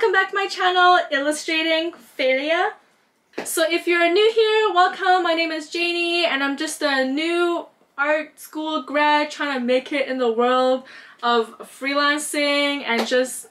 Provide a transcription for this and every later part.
welcome back to my channel, Illustrating Failure. So if you're new here, welcome. My name is Janie and I'm just a new art school grad trying to make it in the world of freelancing and just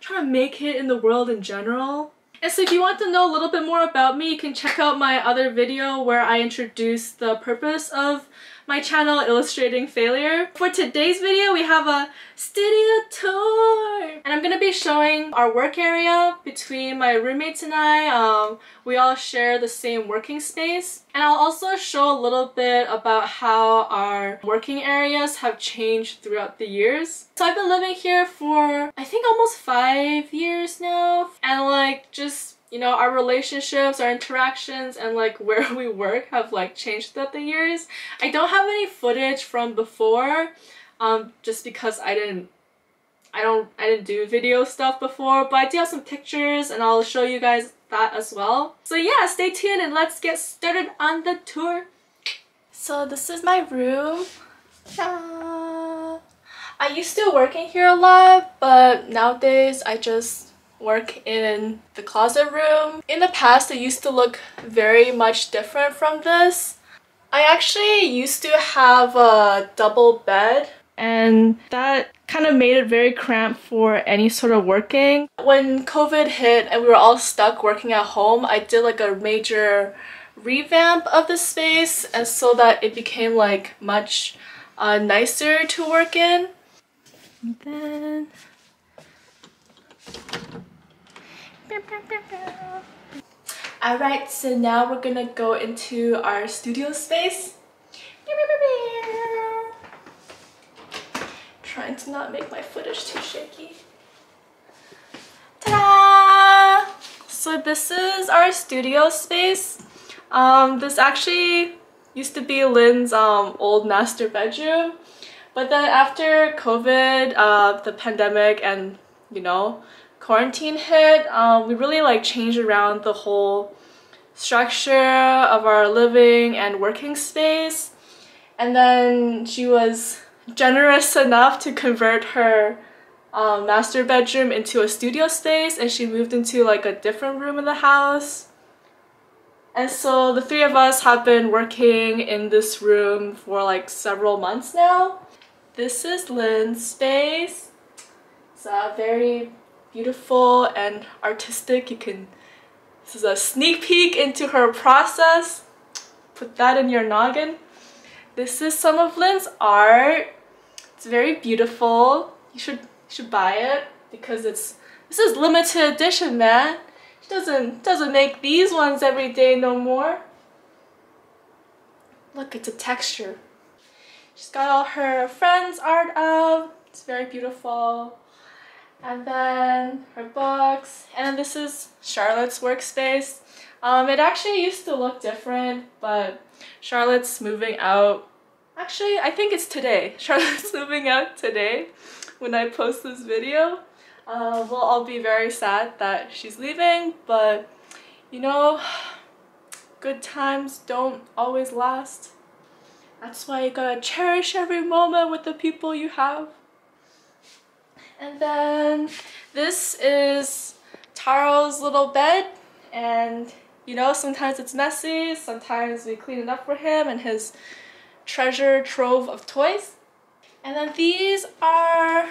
trying to make it in the world in general. And so if you want to know a little bit more about me, you can check out my other video where I introduce the purpose of my channel Illustrating Failure. For today's video, we have a studio tour! And I'm gonna be showing our work area between my roommates and I. Um, we all share the same working space. And I'll also show a little bit about how our working areas have changed throughout the years. So I've been living here for, I think almost five years now. And like, just you know, our relationships, our interactions, and like where we work have like changed throughout the years. I don't have any footage from before, um, just because I didn't, I don't, I didn't do video stuff before, but I do have some pictures and I'll show you guys that as well. So yeah, stay tuned and let's get started on the tour. So this is my room. I used to work in here a lot, but nowadays I just work in the closet room. In the past, it used to look very much different from this. I actually used to have a double bed and that kind of made it very cramped for any sort of working. When COVID hit and we were all stuck working at home, I did like a major revamp of the space and so that it became like much uh, nicer to work in. And then Alright, so now we're gonna go into our studio space. Trying to not make my footage too shaky. Ta-da! So this is our studio space. Um, this actually used to be Lynn's um, old master bedroom. But then after COVID, uh, the pandemic and, you know, quarantine hit, um, we really like changed around the whole structure of our living and working space. And then she was generous enough to convert her um, master bedroom into a studio space and she moved into like a different room in the house. And so the three of us have been working in this room for like several months now. This is Lynn's space. It's a very beautiful and artistic. You can, this is a sneak peek into her process. Put that in your noggin. This is some of Lynn's art. It's very beautiful. You should, you should buy it because it's, this is limited edition, man. She doesn't, doesn't make these ones every day no more. Look, it's a texture. She's got all her friends' art up. It's very beautiful and then her books. And then this is Charlotte's workspace. Um, it actually used to look different but Charlotte's moving out. Actually I think it's today. Charlotte's moving out today when I post this video. Uh, we'll all be very sad that she's leaving but you know good times don't always last. That's why you gotta cherish every moment with the people you have and then this is Taro's little bed and you know sometimes it's messy, sometimes we clean it up for him and his treasure trove of toys. And then these are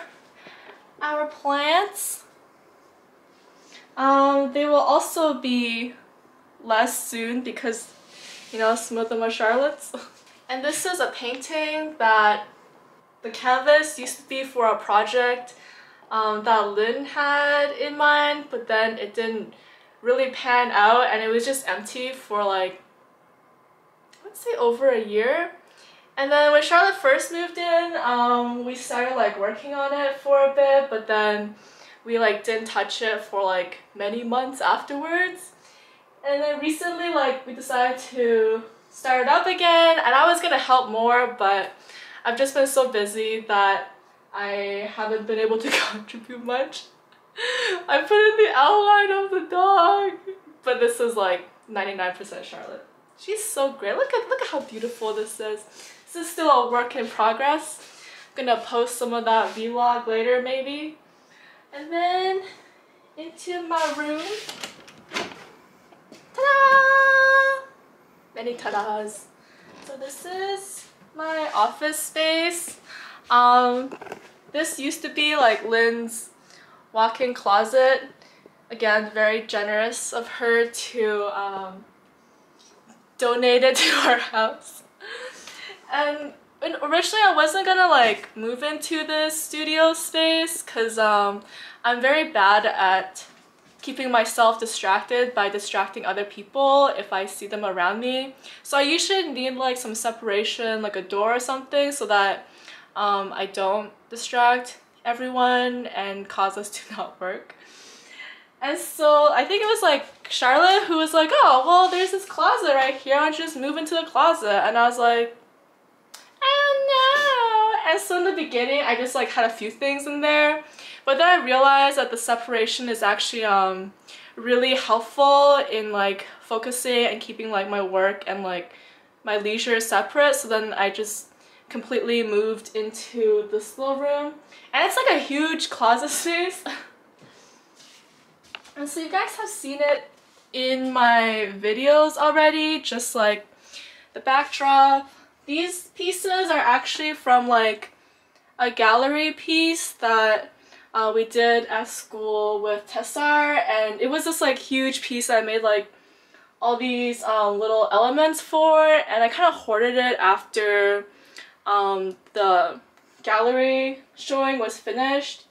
our plants. Um, they will also be less soon because you know some of them are Charlotte's. and this is a painting that the canvas used to be for a project um, that Lynn had in mind, but then it didn't really pan out and it was just empty for like, let's say over a year. And then when Charlotte first moved in, um, we started like working on it for a bit, but then we like didn't touch it for like many months afterwards. And then recently like we decided to start it up again and I was gonna help more, but I've just been so busy that I haven't been able to contribute much. I put in the outline of the dog, but this is like 99% Charlotte. She's so great. Look at look at how beautiful this is. This is still a work in progress. I'm gonna post some of that vlog later maybe. And then into my room. Ta-da! Many ta-das. So this is my office space. Um, this used to be like Lynn's walk-in closet. Again, very generous of her to um, donate it to our house. And originally I wasn't gonna like move into this studio space because um, I'm very bad at keeping myself distracted by distracting other people if I see them around me. So I usually need like some separation, like a door or something so that um, I don't distract everyone and cause us to not work. And so I think it was like Charlotte who was like, oh, well, there's this closet right here. Why don't you just move into the closet? And I was like, I don't know. And so in the beginning, I just like had a few things in there. But then I realized that the separation is actually um, really helpful in like focusing and keeping like my work and like my leisure separate. So then I just completely moved into this little room. And it's like a huge closet space. and so you guys have seen it in my videos already, just like the backdrop. These pieces are actually from like a gallery piece that uh, we did at school with Tessar and it was this like huge piece I made like all these um, little elements for and I kind of hoarded it after um, the gallery showing was finished.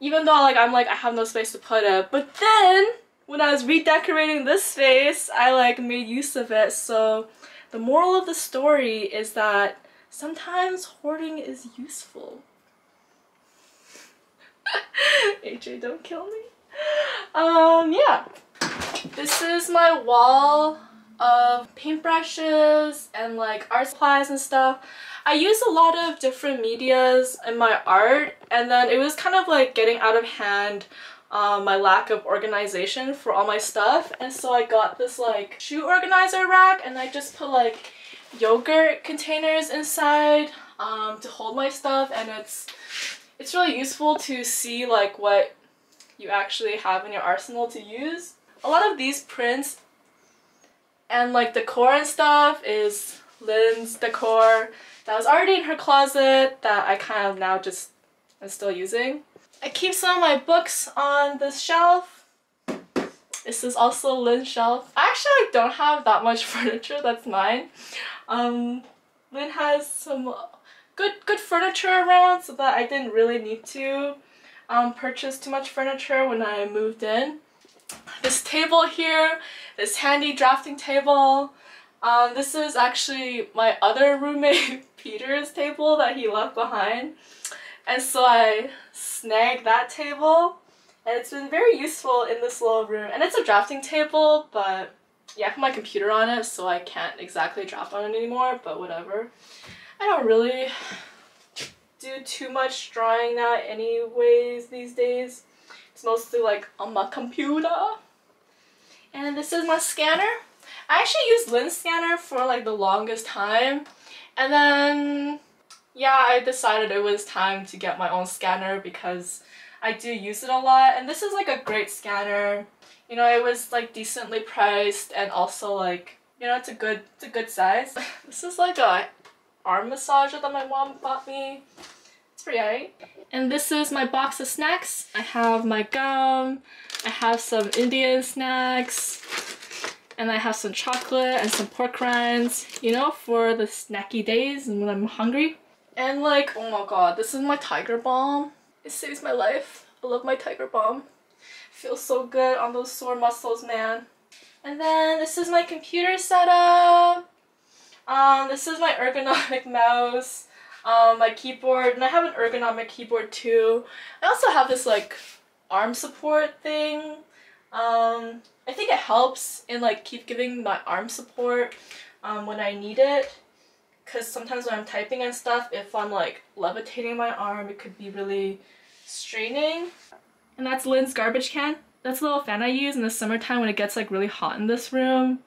Even though like I'm like I have no space to put it, but then when I was redecorating this space, I like made use of it. So the moral of the story is that sometimes hoarding is useful. AJ, don't kill me. Um, yeah. This is my wall of paintbrushes and like art supplies and stuff. I use a lot of different medias in my art and then it was kind of like getting out of hand um, my lack of organization for all my stuff and so I got this like shoe organizer rack and I just put like yogurt containers inside um, to hold my stuff and it's it's really useful to see like what you actually have in your arsenal to use. A lot of these prints and like decor and stuff is Lynn's decor that was already in her closet that I kind of now just am still using. I keep some of my books on this shelf. This is also Lynn's shelf. I actually don't have that much furniture that's mine. Um, Lynn has some good good furniture around so that I didn't really need to um, purchase too much furniture when I moved in. This table here this handy drafting table. Um, this is actually my other roommate Peter's table that he left behind. And so I snagged that table and it's been very useful in this little room. And it's a drafting table, but yeah, I put my computer on it so I can't exactly draft on it anymore, but whatever. I don't really do too much drawing now anyways these days. It's mostly like on my computer. And this is my scanner. I actually used Lynn's scanner for like the longest time. And then, yeah, I decided it was time to get my own scanner because I do use it a lot. And this is like a great scanner. You know, it was like decently priced and also like, you know, it's a good, it's a good size. this is like a arm massager that my mom bought me. And this is my box of snacks. I have my gum, I have some Indian snacks, and I have some chocolate and some pork rinds, you know, for the snacky days and when I'm hungry. And like, oh my god, this is my Tiger Balm. It saves my life. I love my Tiger Balm. Feels so good on those sore muscles, man. And then this is my computer setup. Um, this is my ergonomic mouse um, my keyboard, and I have an ergonomic keyboard too. I also have this like arm support thing. Um, I think it helps in like keep giving my arm support um, when I need it. Because sometimes when I'm typing and stuff, if I'm like levitating my arm, it could be really straining. And that's Lynn's garbage can. That's a little fan I use in the summertime when it gets like really hot in this room.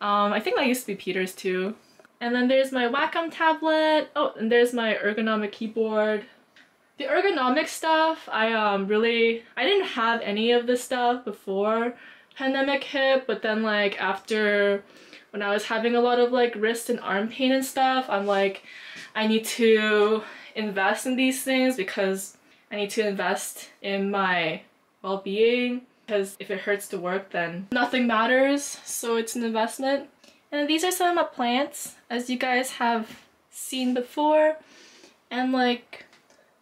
Um, I think that used to be Peter's too. And then there's my Wacom tablet. Oh, and there's my ergonomic keyboard. The ergonomic stuff, I um really I didn't have any of this stuff before pandemic hit, but then like after when I was having a lot of like wrist and arm pain and stuff, I'm like I need to invest in these things because I need to invest in my well-being because if it hurts to work then nothing matters so it's an investment and these are some of my plants as you guys have seen before and like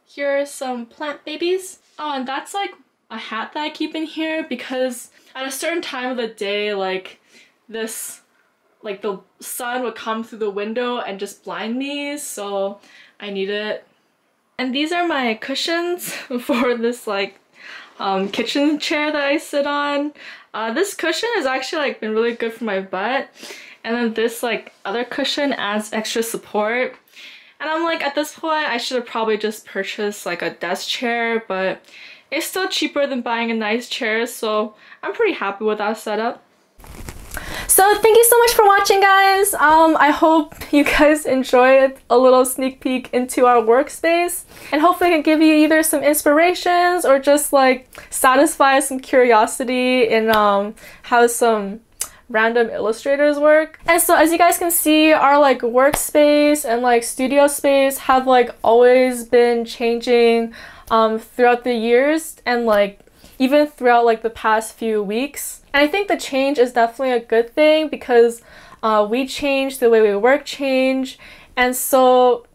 here are some plant babies oh and that's like a hat that I keep in here because at a certain time of the day like this like the sun would come through the window and just blind me so I need it and these are my cushions for this like um, kitchen chair that I sit on. Uh, this cushion has actually like been really good for my butt. And then this like other cushion adds extra support. And I'm like at this point I should have probably just purchased like a desk chair but it's still cheaper than buying a nice chair so I'm pretty happy with that setup. So thank you so much for watching guys. Um, I hope you guys enjoyed a little sneak peek into our workspace and hopefully I can give you either some inspirations or just like satisfy some curiosity in um, how some random illustrators work. And so as you guys can see, our like workspace and like studio space have like always been changing um, throughout the years and like even throughout like the past few weeks. And I think the change is definitely a good thing because uh, we change, the way we work change. And so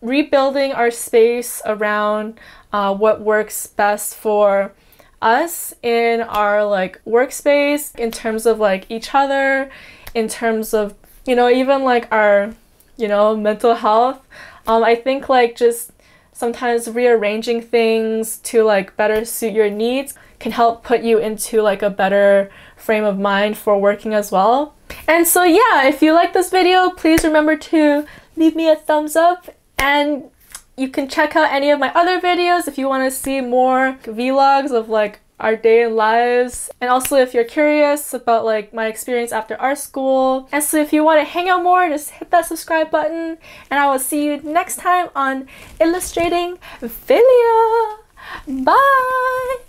rebuilding our space around uh, what works best for us in our like workspace in terms of like each other in terms of you know even like our you know mental health um, i think like just sometimes rearranging things to like better suit your needs can help put you into like a better frame of mind for working as well. And so yeah, if you like this video, please remember to leave me a thumbs up and you can check out any of my other videos if you want to see more vlogs of like our day in lives and also if you're curious about like my experience after art school and so if you want to hang out more just hit that subscribe button and I will see you next time on illustrating Failure. Bye!